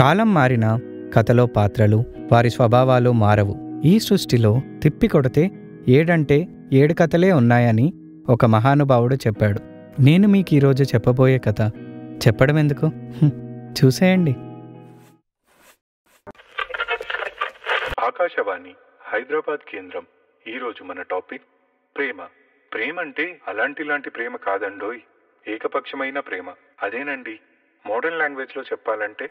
కాలం మారినా కథలో పాత్రలు వారి స్వభావాలు మారవు. ఈ సృష్టిలో తిప్పి కొడితే ఏడంటే ఏడు కథలే ఉన్నాయని ఒక మహానుభావుడు చెప్పాడు. నేను మీకు ఈరోజు చెప్పబోయే కథ చెప్పడం ఎందుకు? చూసేయండి. ఆకాశవాణి హైదరాబాద్ కేంద్రం. ఈరోజు మన టాపిక్ ప్రేమ. ప్రేమ అంటే అలాంటి లాంటి ప్రేమ కాదండోయ్. ఏకపక్షమైన ప్రేమ. అదేనండి? మోడర్న్ లాంగ్వేజ్లో చెప్పాలంటే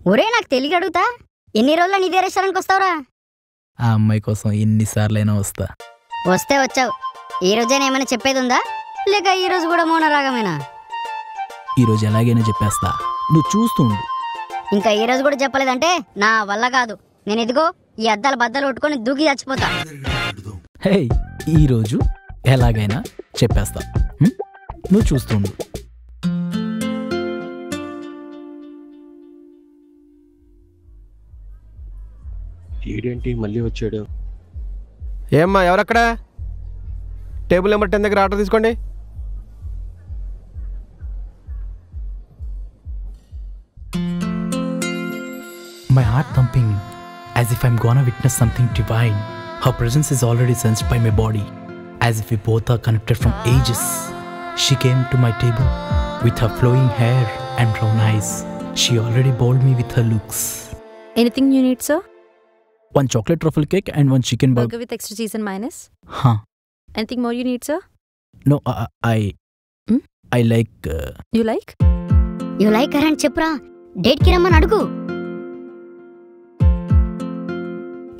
ఒరే నాకు తెలియక అడుగుతా. ఎన్ని రోజులు నీదే రెస్టారెంట్కి వస్తావురా? ఆ అమ్మాయి కోసం ఎన్నిసార్లైనా వస్తా. వస్తే వచ్చావు. ఈ రోజైనా ఏమైనా చెప్పేది ఉందా? లేక ఈ రోజు కూడా మౌన రాగమేనా ఈరోజు ఎలాగైనా చెప్పేస్తా. నువ్వు చూస్తూ ఉండు. ఇంకా ఈ రోజు కూడా చెప్పలేదంటే నా వల్ల కాదు. నేను ఇదిగో ఈ అద్దాలు బద్దలు కొట్టుకొని దూకి చచ్చిపోతా. హే ఈరోజు ఎలాగైనా చెప్పేస్తా. హ్మ్? నువ్వు చూస్తూ ఉండు. ఈడేంటి మళ్ళీ వచ్చాడు ఏమ్మా ఎవరక్కడ టేబుల్ నెంబర్ టెన్ దగ్గర ఆర్డర్ తీసుకోండి My heart thumping as if I'm gonna witness something divine. Her presence is already sensed by my body, as if we both are connected from ages. She came to my table with her flowing hair and brown eyes. She already bowled me with her looks. Anything you need, sir? One chocolate truffle cake and one chicken burger. Burger with extra cheese and mayonnaise. Huh. Anything more you need, sir? No, uh, I. Hmm? I like. Uh, You like? You like అని చెప్పురా డేట్కి రమ్మని అడుగు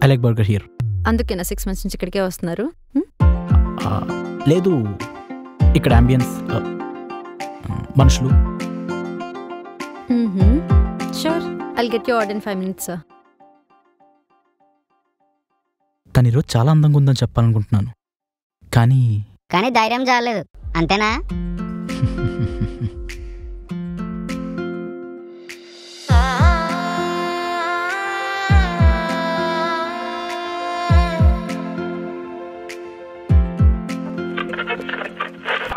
I like burger here. అందుకేనా six months నుంచి ఇక్కడికే వస్తున్నారు Uh, లేదు ఇక్కడ అంబియన్స్ మనుషులు sure I'll get you order in five minutes sir తను ఈరోజు చాలా అందంగా ఉందని చెప్పాలనుకుంటున్నాను. కానీ కానీ ధైర్యం చాలేదు అంతేనా?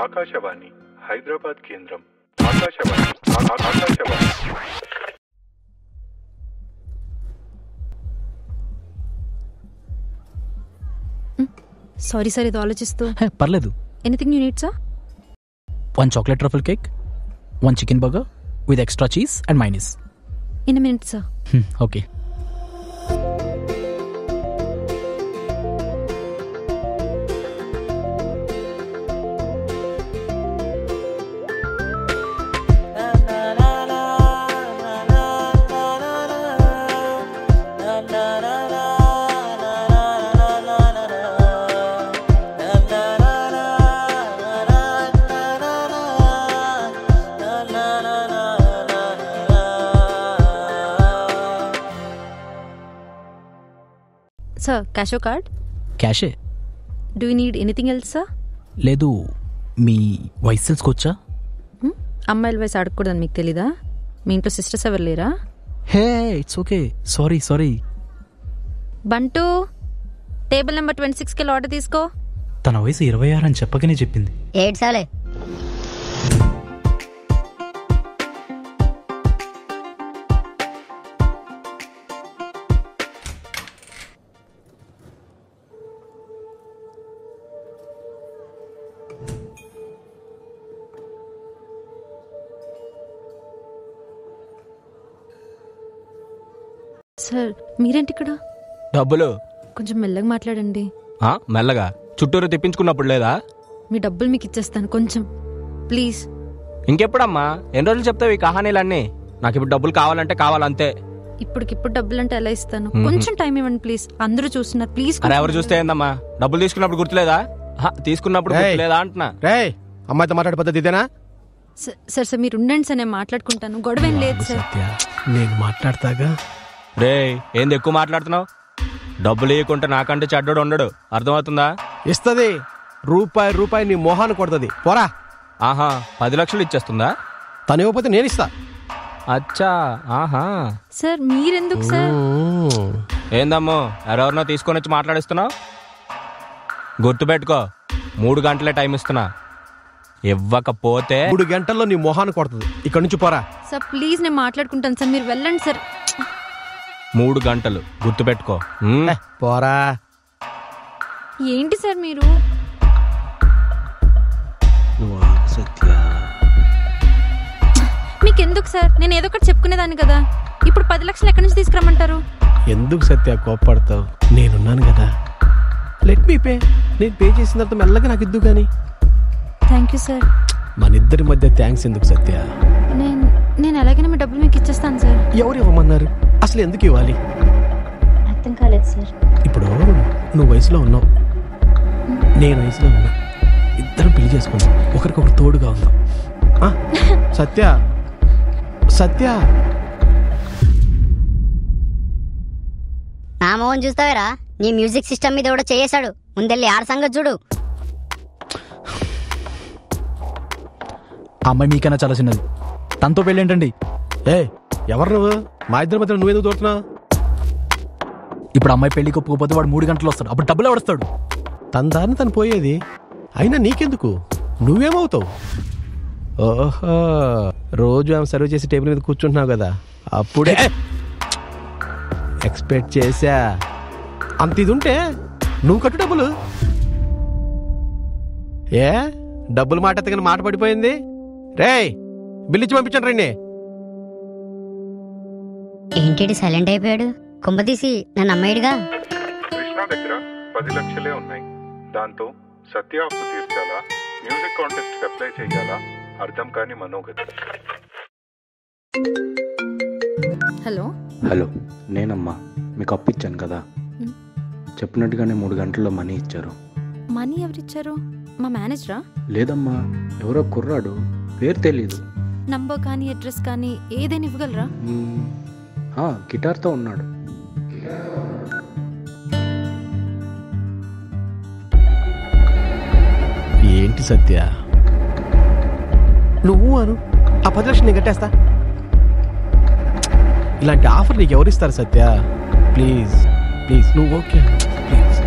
ఆకాశవాణి హైదరాబాద్ కేంద్రం. ఆకాశవాణి ఆకాశవాణి. సారీ సార్ ఇది ఆలోచిస్తూ. పర్లేదు. Anything you need sir one chocolate truffle cake one chicken burger with extra cheese and mayonnaise in minute sir okay sir cash or card క్యాషే do you need anything else sir లేదు. మీ vice తెలుసుకోవచ్చా అమ్మాయిల వయసు అడగకూడదని మీకు తెలీదా? మీ ఇంట్లో sisters ఎవరు లేరా? Hey it's okay sorry sorry బంటూ table number twenty సిక్స్కి వెళ్ళి ఆర్డర్ తీసుకో. తన వయసు ఇరవై ఆరు అని చెప్పకనే చెప్పింది. ఏడు సార్ మీరేంటి ఇక్కడ డబ్బులు. కొంచెం మెల్లగా మాట్లాడండి. ఆ, మెల్లగా. చుట్టూరు తెప్పించుకున్నప్పుడు లేదా? మీ డబ్బులు మీకు ఇచ్చేస్తాను కొంచెం. ప్లీజ్. ఇంకెప్పుడమ్మా? ఎన్ని రోజులు చెప్తావు ఈ కహానీలన్నీ? నాకు ఇప్పుడు డబ్బులు కావాలంటే కావాలంతే. ఇప్పటికిప్పుడు డబ్బులు అంటే ఎలా ఇస్తాను. కొంచెం టైం ఇవ్వండి ప్లీజ్. అందరూ చూస్తున్నారు. ప్లీజ్ అరే ఎవరు చూస్తే ఏందమ్మా? డబ్బులు తీసుకున్నప్పుడు గుర్తులేదా? ఆహా, తీసుకున్నప్పుడు ఏయ్. గుర్తులేదా అంటున్నా. రే అమ్మాయితో మాట్లాడే పద్ధతి ఇదేనా? సార్ సార్ సార్ మీరు ఉండండి సార్ నేను మాట్లాడుకుంటాను. గొడవ ఏం లేదు సార్. సత్య నేను మాట్లాడతాగా? రే ఏంది ఎక్కువ మాట్లాడుతున్నావు? డబ్బులు ఇవ్వకుంటే నాకంటే చెడ్డోడు ఉండడు. అర్థమవుతుందా? ఇస్తుంది. రూపాయి రూపాయి నీ మొహాన్ని కొడుతుంది. పోరా. ఆహా పది లక్షలు ఇచ్చేస్తుందా? తను ఇవ్వకపోతే నేను ఇస్తా. అచ్చా ఆహా. సార్ మీరెందుకు సార్? మ్మ్. ఏందమ్మో ఎవరెవరినో తీసుకొని వచ్చి మాట్లాడిస్తున్నావు? గుర్తుపెట్టుకో మూడు గంటలే టైం ఇస్తున్నా. ఇవ్వకపోతే మూడు గంటల్లో నీ మొహాన్ని కొడుతుంది. ఇక్కడ నుంచి పోరా. సార్ ప్లీజ్ నేను మాట్లాడుకుంటాను సార్. మీరు వెళ్ళండి సార్. మూడు గంటలు. గుర్తుపెట్టుకో. పోరా. ఏంటి సార్ మీరు? మీకు ఎందుకు సార్? నేను ఏదో ఒకటి చెప్పుకునేదాన్ని కదా. ఇప్పుడు పది లక్షలు ఎక్కడి నుంచి తీసుకురమ్మంటారు? ఎందుకు సత్య కోప్పడతావు? నేనున్నాను కదా. లెట్ మీ పే నేను పే చేసిన తర్వాత మెల్లగా నాకు ఇద్దు కానీ. థ్యాంక్ యూ సార్ మన ఇద్దరి మధ్య థ్యాంక్స్ ఎందుకు సత్య? నేను నేను ఎలాగైనా మీ డబ్బులు మీకు ఇచ్చేస్తాను సార్ ఎవరు ఇవ్వమన్నారు? అసలు ఎందుకు ఇవ్వాలి? అర్థం కాలేదు సార్. ఇప్పుడు నువ్వు వయసులో ఉన్నావు. నేను వయసులో ఉన్నా. ఇద్దరం పెళ్ళి చేసుకుందాం. ఒకరికొకరు తోడుగా ఉందాం. ఆ? సత్య. సత్య. నా మోహన్ చూస్తావేరా? నీ మ్యూజిక్ సిస్టమ్ మీద కూడా చేసాడు ముందెళ్ళి ఆడ సంగతి చూడు. ఆ అమ్మాయి మీకైనా చాలా చిన్నది. తనతో పెళ్ళి ఏంటండి ఏ? ఎవరు నువ్వు? మా ఇద్దరి మధ్య నువ్వెందుకు తోడుతున్నావు ఇప్పుడు అమ్మాయి పెళ్ళికి ఒప్పుకోపోతే వాడు మూడు గంటలు వస్తాడు. అప్పుడు డబ్బులు ఎవడస్తాడు? తన దారిని తను పోయేది. అయినా నీకెందుకు? నువ్వేమవుతావు? ఓహో రోజు ఆమె సర్వ్ చేసి టేబుల్ మీద కూర్చుంటున్నావు కదా. అప్పుడే ఎక్స్పెక్ట్ చేశా. అంత ఇది ఉంటే నువ్వు కట్టు డబ్బులు. ఏ? డబ్బులు మాట ఎత్తగానే మాట పడిపోయింది. రేయ్ బిల్లు ఇచ్చి పంపించండి రండి. ఏంటి సైలెంట్ అయిపోయాడు? కుంభతీసి నన్ను అమ్మాయిడుగా కృష్ణ దగ్గర పది లక్షలే ఉన్నాయి. దాంతో సత్య అప్పు తీర్చాలా? మ్యూజిక్ కాంటెస్ట్ అప్లై చేయాలా? అర్థం కాని మనోగతి. హలో? హలో నేనమ్మా. మీకు అప్పు ఇచ్చాను కదా. చెప్పినట్టుగానే మూడు గంటల్లో మనీ ఇచ్చారు. మనీ ఎవరిచ్చారు? మా మేనేజరా? లేదమ్మా ఎవరో కుర్రాడు. పేరు తెలీదు. నంబర్ కానీ అడ్రస్ కానీ ఏదైనా ఇవ్వగలరా? గిటార్తో ఉన్నాడు. ఏంటి సత్య? నువ్వు అను ఆ పది లక్షలు నేను కట్టేస్తా. ఇలాంటి ఆఫర్ నీకు ఎవరిస్తారు సత్య? ప్లీజ్ ప్లీజ్ నువ్వు okay please.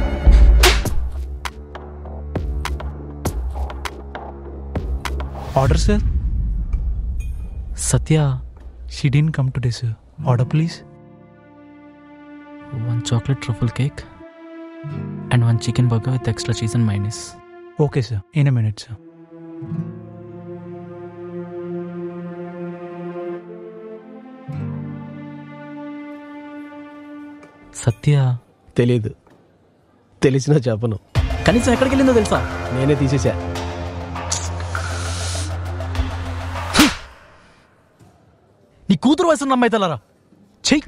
Order sir Satya she didn't come today sir order please one chocolate truffle cake and one chicken burger with extra cheese and mayonnaise okay sir in a minute sir Satya. తెలీదు. తెలిసినా చెప్పను. కనీసం ఎక్కడికి వెళ్ళిందో తెలుసా? నేనే తీసేసా నీ కూతురు వయసు అమ్మాయి తెల్లరా? Ting.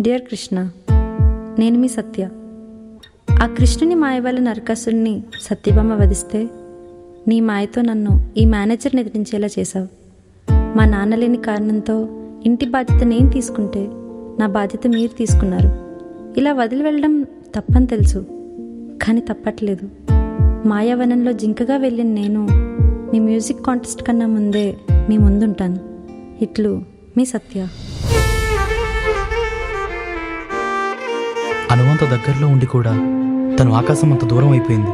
డియర్ కృష్ణ నేను మీ సత్య ఆ కృష్ణుని మాయ వల్ల నరకాసుడిని సత్యభామ వధిస్తే నీ మాయతో నన్ను ఈ మేనేజర్ని ఎదిరించేలా చేశావు. మా నాన్న లేని కారణంతో ఇంటి బాధ్యత నేను తీసుకుంటే నా బాధ్యత మీరు తీసుకున్నారు. ఇలా వదిలి వెళ్ళడం తప్పని తెలుసు కానీ తప్పట్లేదు. మాయావనంలో జింకగా వెళ్ళిన నేను మీ మ్యూజిక్ కాంటెస్ట్ కన్నా ముందే మీ ముందుంటాను. ఇట్లు మీ సత్య. అనువంత దగ్గరలో ఉండి కూడా తను ఆకాశం అంత దూరం అయిపోయింది.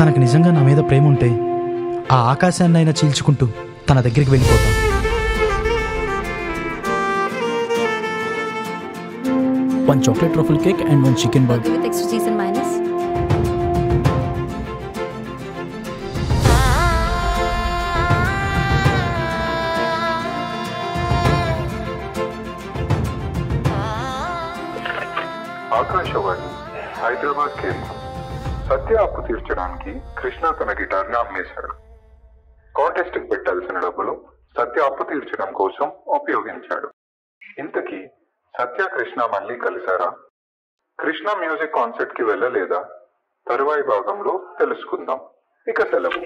తనకు నిజంగా నా మీద ప్రేమ ఉంటే ఆ ఆకాశాన్ని అయినా చీల్చుకుంటూ తన దగ్గరికి వెళ్ళిపోతాం. One chocolate truffle cake and one chicken burger with extra cheese and mayonnaise Akashvani Hyderabad కేంద్రం. సత్య అప్పు తీర్చడానికి కృష్ణ తన గిటార్ని అమ్మేశాడు కాంటెస్ట్కి పెట్టాల్సిన డబ్బులు సత్య అప్పు తీర్చడం కోసం ఉపయోగించాడు. ఇంతకీ సత్య కృష్ణ మళ్ళీ కలిశారా కృష్ణ మ్యూజిక్ కాన్సర్ట్కి వెళ్ళలేదా? తరువాయి భాగంలో తెలుసుకుందాం. ఇక సెలవు.